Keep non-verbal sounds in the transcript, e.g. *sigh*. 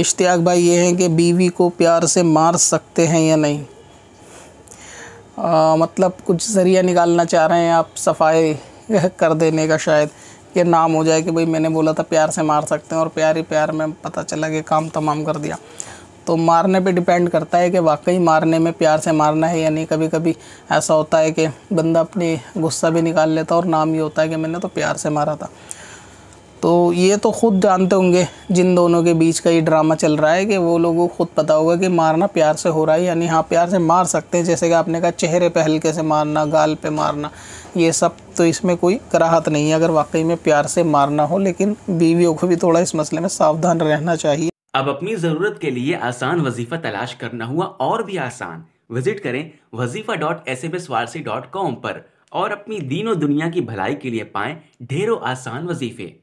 इश्तियाक भाई ये हैं कि बीवी को प्यार से मार सकते हैं या नहीं। आ, मतलब कुछ ज़रिया निकालना चाह रहे हैं आप सफ़ाई *laughs* कर देने का शायद कि नाम हो जाए कि भाई मैंने बोला था प्यार से मार सकते हैं और प्यार ही प्यार में पता चला कि काम तमाम कर दिया। तो मारने पे डिपेंड करता है कि वाकई मारने में प्यार से मारना है या नहीं। कभी कभी ऐसा होता है कि बंदा अपनी गुस्सा भी निकाल लेता और नाम ये होता है कि मैंने तो प्यार से मारा था। तो ये तो ख़ुद जानते होंगे, जिन दोनों के बीच का ये ड्रामा चल रहा है कि वो लोगों को खुद पता होगा कि मारना प्यार से हो रहा है, यानी हाँ प्यार से मार सकते हैं, जैसे कि आपने कहा चेहरे पे हल्के से मारना, गाल पे मारना, ये सब तो इसमें कोई कराहत नहीं है, अगर वाकई में प्यार से मारना हो, लेकिन बीवियों को भी थोड़ा इस मसले में सावधान रहना चाहिए। अब अपनी ज़रूरत के लिए आसान वजीफ़ा तलाश करना हुआ और भी आसान। विज़िट करें wazifa dot S M S Warsi dot com पर और अपनी दीनों दुनिया की भलाई के लिए पाएँ ढेरों आसान वजीफ़े।